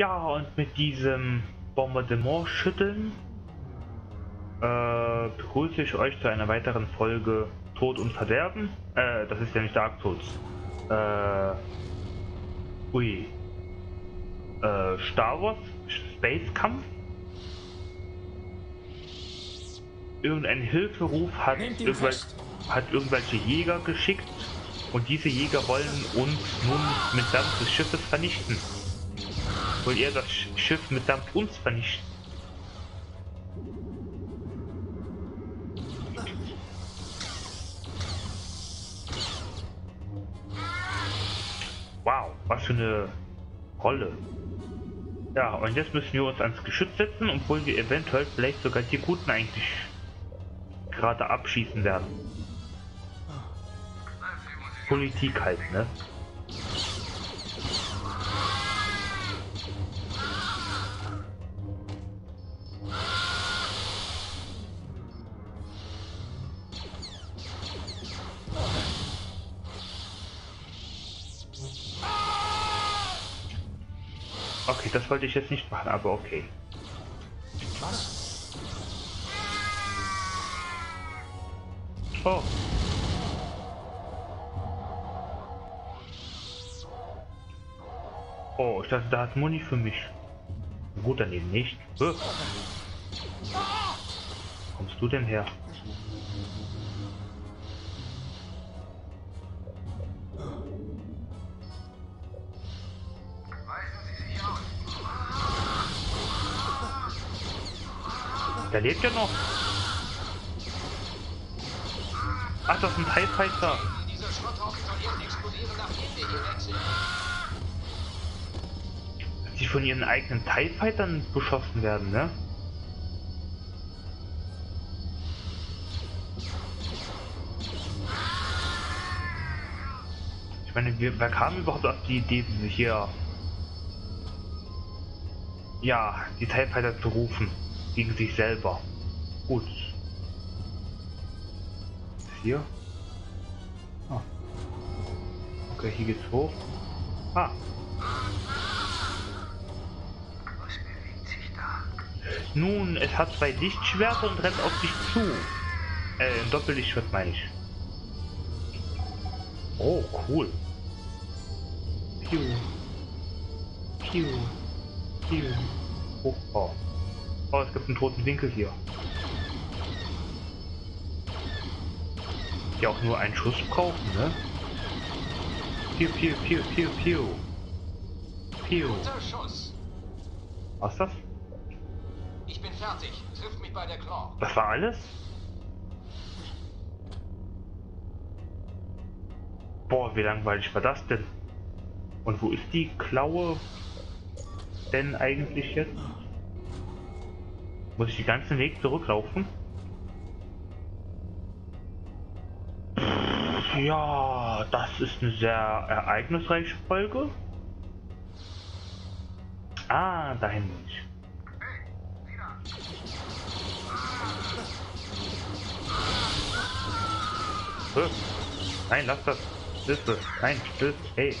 Ja, und mit diesem Bombardement schütteln äh, begrüße ich euch zu einer weiteren Folge Tod und Verderben. Äh, das ist ja nicht Dark Souls. Äh, ui. Äh, Star Wars Space Kampf. Irgendein Hilferuf hat, irgendwel hat irgendwelche Jäger geschickt und diese Jäger wollen uns nun mit Dampf des Schiffes vernichten. Wollt ihr das Schiff mit Dampf uns vernichten? Wow, was für eine Rolle. Ja, und jetzt müssen wir uns ans Geschütz setzen, obwohl wir eventuell vielleicht sogar die Guten eigentlich gerade abschießen werden. Politik halt, ne? Okay, das wollte ich jetzt nicht machen, aber okay. Was? Oh. Oh, ich dachte, da hat Muni für mich. Gut, dann eben nicht. Äh. Kommst du denn her? Der lebt ja noch. Ach, das ist ein TIE Fighter. Die von ihren eigenen TIE Fightern beschossen werden, ne? Ich meine, wir, wer kam überhaupt auf die Idee, hier... Ja, die TIE zu rufen. Gegen sich selber. Gut. Hier? Ah. Okay, hier geht's hoch. Ah. Was bewegt sich da? Nun, es hat zwei Lichtschwerter und rennt auf dich zu. Äh, ein Doppellichtschwert meine ich. Oh, cool. Piu. Piu. Piu. Oh, oh. Es gibt einen toten Winkel hier. Die auch nur einen Schuss brauchen, ne? Piu, piu, piu, piu, piu. Piu. Was ist das? Ich bin fertig. Triff mich bei der Claw. Das war alles? Boah, wie langweilig war das denn? Und wo ist die Klaue denn eigentlich jetzt? Muss ich den ganzen Weg zurücklaufen? Ja, das ist eine sehr ereignisreiche Folge. Ah, dahin bin ich. Hä? Nein, lass das. Hilfe. Nein, Hilfe. Hey.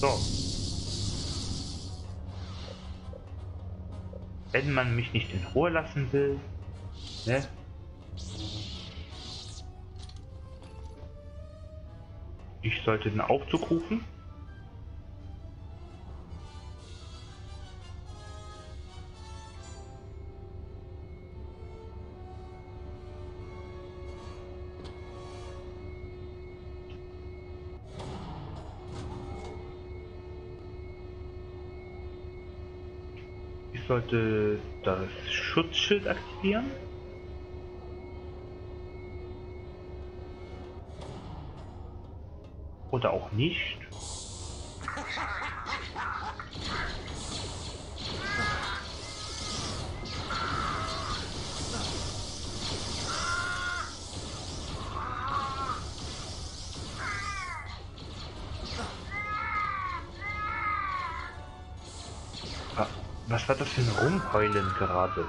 So. Wenn man mich nicht in Ruhe lassen will, ne? Ich sollte den Aufzug rufen. Ich sollte das Schutzschild aktivieren. Oder auch nicht. Was hat das für ein Rumheulen gerade?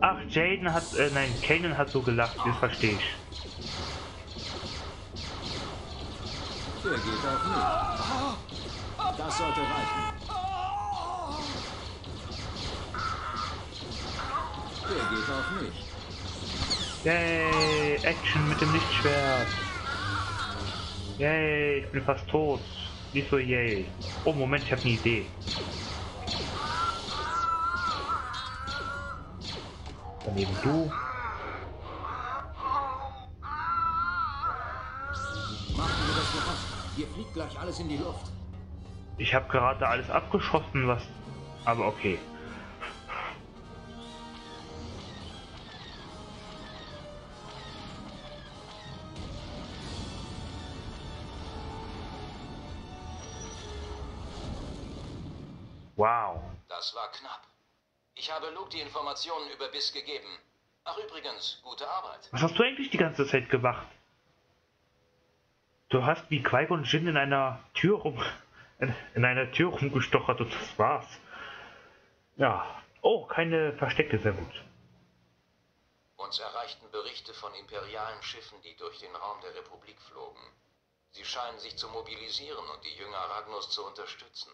Ach, Jaden hat, äh, nein, Kanan hat so gelacht, das verstehe ich. Der geht auch nicht. Das sollte reichen. Der geht auch nicht. Yay, Action mit dem Lichtschwert. Yay, ich bin fast tot. Nicht so yay. Oh, Moment, ich habe eine Idee. Daneben du. Machen wir das noch Hier fliegt gleich alles in die Luft. Ich habe gerade alles abgeschossen, was... Aber okay. Habe Luke die Informationen über Biss gegeben. Ach übrigens, gute Arbeit. Was hast du eigentlich die ganze Zeit gemacht? Du hast wie qui und Jin in einer Tür rum... in einer Tür rumgestochert und das war's. Ja. Oh, keine Verstecke, sehr gut. Uns erreichten Berichte von imperialen Schiffen, die durch den Raum der Republik flogen. Sie scheinen sich zu mobilisieren und die Jünger Ragnus zu unterstützen.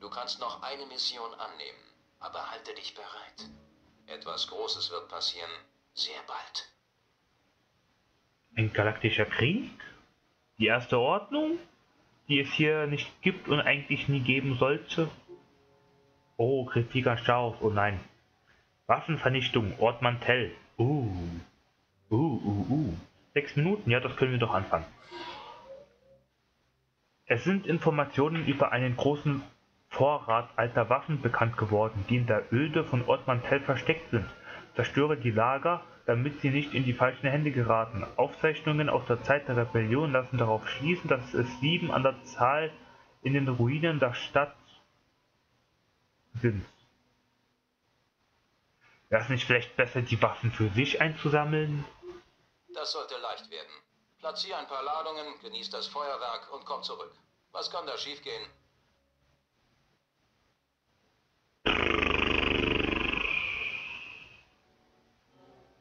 Du kannst noch eine Mission annehmen, aber halte dich bereit. Etwas Großes wird passieren, sehr bald. Ein galaktischer Krieg? Die erste Ordnung? Die es hier nicht gibt und eigentlich nie geben sollte? Oh, Kritik an Staus, oh nein. Waffenvernichtung, Ort Mantell. Uh. Uh, uh, uh. Sechs Minuten, ja, das können wir doch anfangen. Es sind Informationen über einen großen Vorrat alter Waffen bekannt geworden, die in der Öde von Ort Mantell versteckt sind. Zerstöre die Lager, damit sie nicht in die falschen Hände geraten. Aufzeichnungen aus der Zeit der Rebellion lassen darauf schließen, dass es sieben an der Zahl in den Ruinen der Stadt sind. Wäre es nicht vielleicht besser, die Waffen für sich einzusammeln? Das sollte leicht werden. Platziere ein paar Ladungen, genieß das Feuerwerk und komm zurück. Was kann da schiefgehen?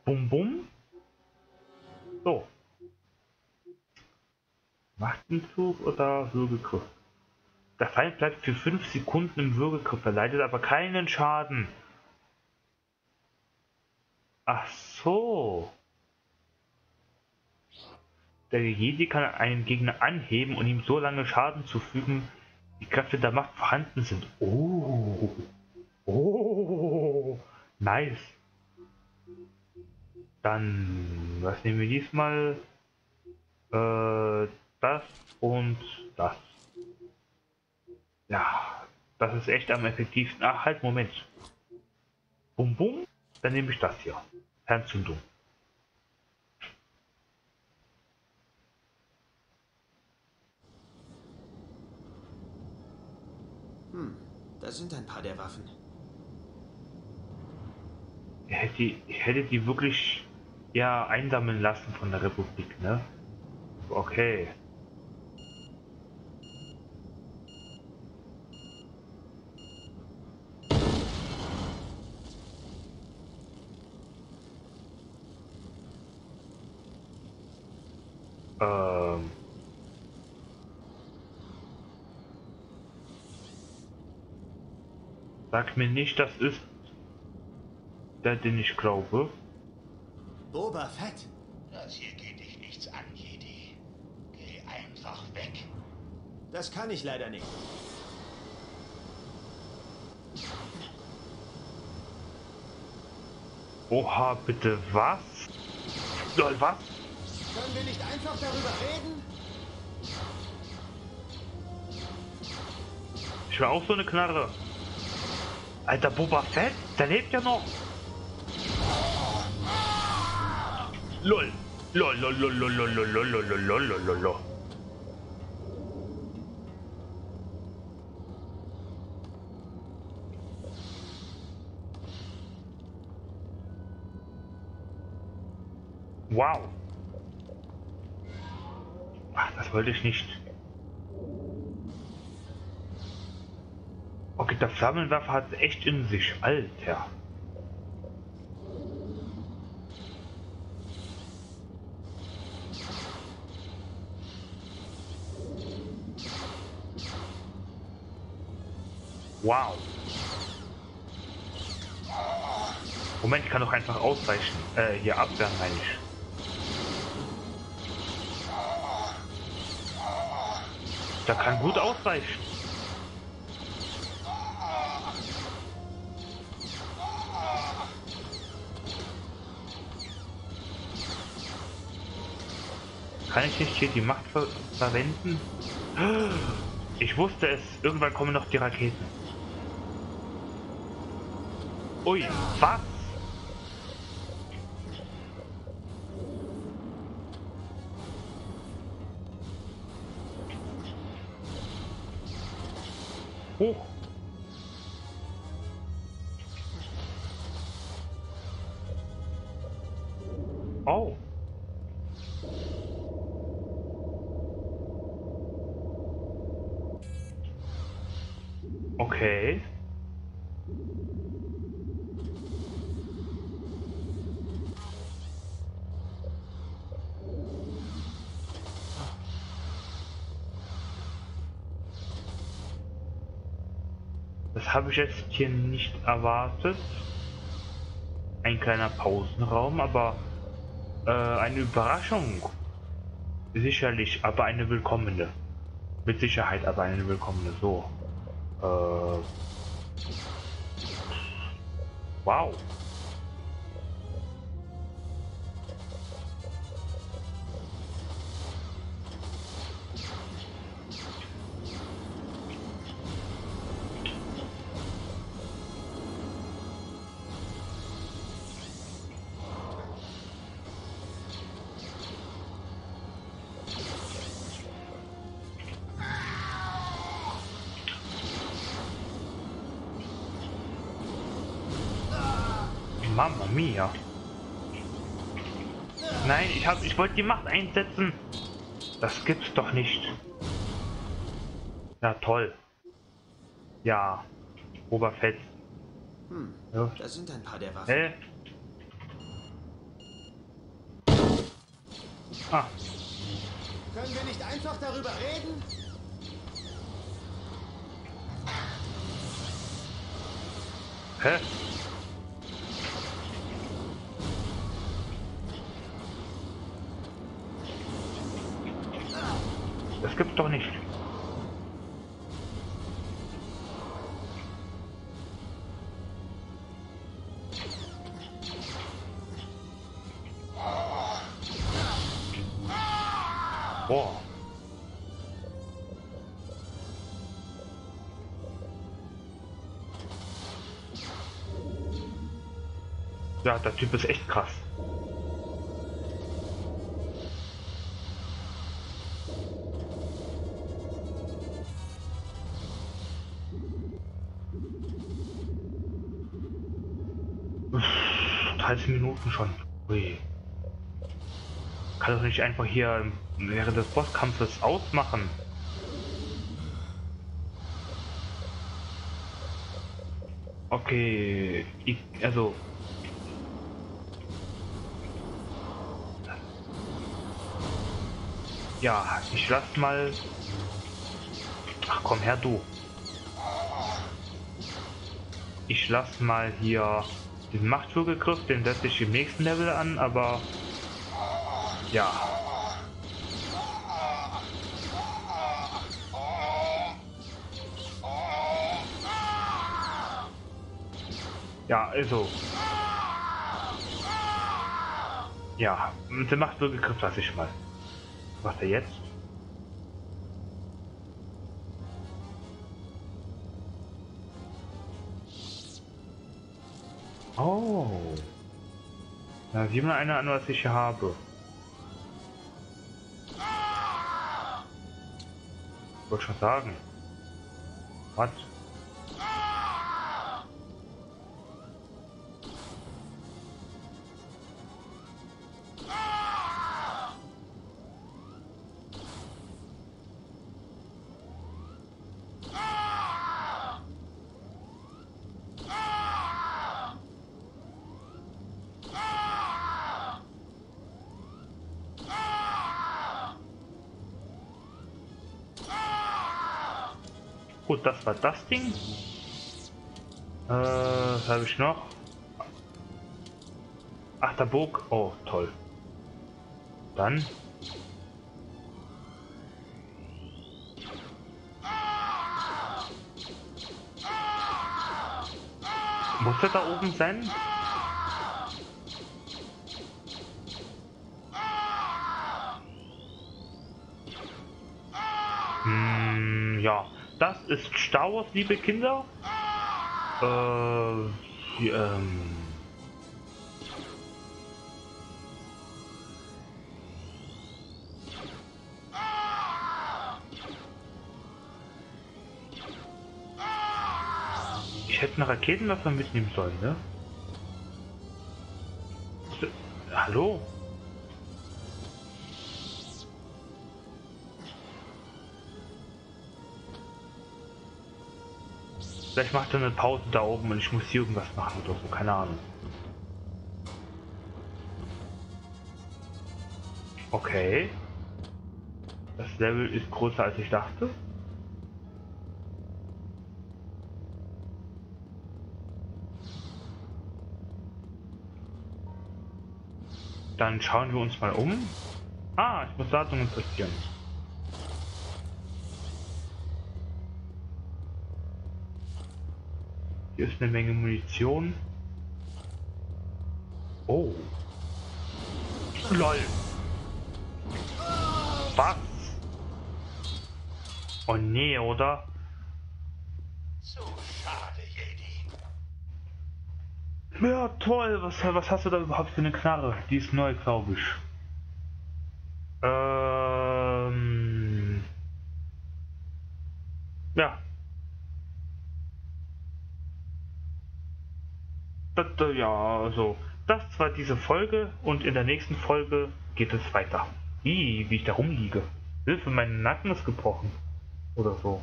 Bum bum. So. Machtenflug oder Würgegriff? Der Feind bleibt für 5 Sekunden im Würgegriff, erleidet aber keinen Schaden. Ach so. Der Jedi kann einen Gegner anheben und ihm so lange Schaden zufügen, wie Kräfte der Macht vorhanden sind. Oh. Oh. Nice. Dann, was nehmen wir diesmal? Äh, das und das. Ja, das ist echt am effektivsten. Ach, halt, Moment. Bum, bum. Dann nehme ich das hier. Fernzündung. Hm, da sind ein paar der Waffen. Hätte hätte die wirklich ja einsammeln lassen von der Republik, ne? Okay. Ähm. Sag mir nicht, das ist der, den ich glaube. Boba Fett. Das hier geht dich nichts an, Jedi. Geh einfach weg. Das kann ich leider nicht. Oha, bitte was? Lol, was? Können wir nicht einfach darüber reden? Ich war auch so eine Knarre. Alter Boba Fett, der lebt ja noch. LOL. LOL, LOL, LOL, LOL, LOL, LOL, LOL, LOL, LOL, LOL, LOL, LOL. Wow. Ach, das wollte ich nicht. Okay, der Flammenwerfer hat echt in sich. Alter. Wow. Moment, ich kann doch einfach ausweichen. Äh, hier abwehren, meine ich. Da kann gut ausweichen. Kann ich nicht hier die Macht ver verwenden? Ich wusste es. Irgendwann kommen noch die Raketen. Ui, was? Hoch. Oh. Habe ich jetzt hier nicht erwartet. Ein kleiner Pausenraum, aber äh, eine Überraschung. Sicherlich, aber eine willkommene. Mit Sicherheit aber eine willkommene. So. Äh. Wow. Mamma mia. Nein, ich hab, ich wollte die Macht einsetzen. Das gibt's doch nicht. Ja, toll. Ja, Oberfett. Hm, Ja. da sind ein paar der Waffen. Hä? Ah, Können wir nicht einfach darüber reden? hä? Das gibt's doch nicht. Boah. Ja, der Typ ist echt krass. 30 Minuten schon. Ui. Kann doch nicht einfach hier während des Bosskampfes ausmachen. Okay, ich, also Ja, ich lass mal. Ach komm her, du. Ich lass mal hier diesen Machtwürgegriff, den setze ich im nächsten Level an, aber ja. Ja, also. Ja, den Machtwürgegriff lasse ich mal. Was er jetzt? Oh. Na, sieh mal einer an, was ich hier habe. Wollte schon sagen. Was? Gut, das war das Ding. was habe ich noch? Achterburg. Oh, toll. Dann. Muss er da oben sein? Hm, ja, das ist Star Wars, liebe Kinder. Äh, ähm. Ich hätte eine Raketenwaffe mitnehmen sollen, ne? Hallo? Vielleicht macht er eine Pause da oben und ich muss hier irgendwas machen oder so, keine Ahnung. Okay. Das Level ist größer als ich dachte. Dann schauen wir uns mal um. Ah, ich muss Ladungen platzieren. Hier ist eine Menge Munition. Oh. LOL. Was? Oh nee, oder? So schade, Jedi. Ja, toll. Was, was hast du da überhaupt für eine Knarre? Die ist neu, glaube ich. Ähm... Ja, ja, also das war diese Folge und in der nächsten Folge geht es weiter. Wie, wie ich da rumliege. Hilfe, mein Nacken ist gebrochen. Oder so.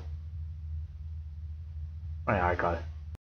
Naja, egal.